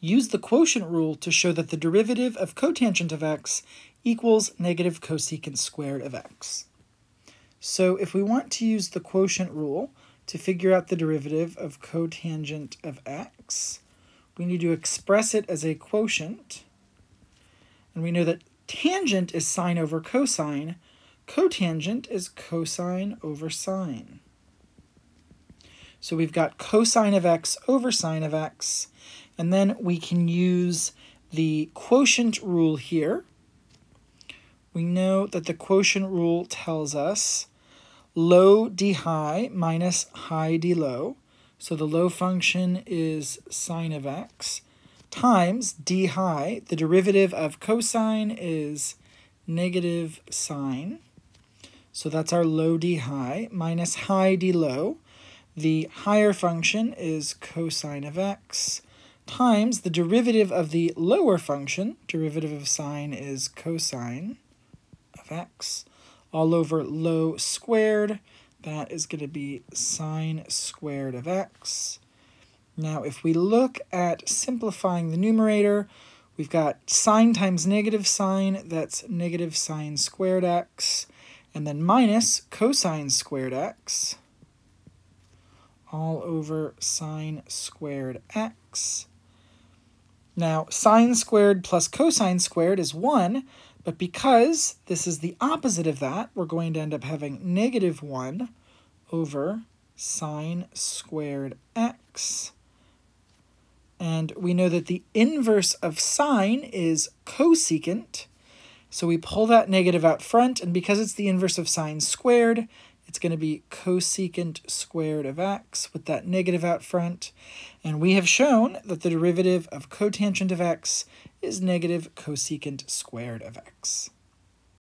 use the quotient rule to show that the derivative of cotangent of x equals negative cosecant squared of x. So if we want to use the quotient rule to figure out the derivative of cotangent of x, we need to express it as a quotient. And we know that tangent is sine over cosine, cotangent is cosine over sine. So we've got cosine of x over sine of x, and then we can use the quotient rule here. We know that the quotient rule tells us low d high minus high d low. So the low function is sine of x times d high. The derivative of cosine is negative sine. So that's our low d high minus high d low. The higher function is cosine of x times the derivative of the lower function, derivative of sine is cosine of x, all over low squared. That is going to be sine squared of x. Now, if we look at simplifying the numerator, we've got sine times negative sine, that's negative sine squared x, and then minus cosine squared x all over sine squared x. Now, sine squared plus cosine squared is 1, but because this is the opposite of that, we're going to end up having negative 1 over sine squared x. And we know that the inverse of sine is cosecant, so we pull that negative out front, and because it's the inverse of sine squared, it's going to be cosecant squared of x with that negative out front. And we have shown that the derivative of cotangent of x is negative cosecant squared of x.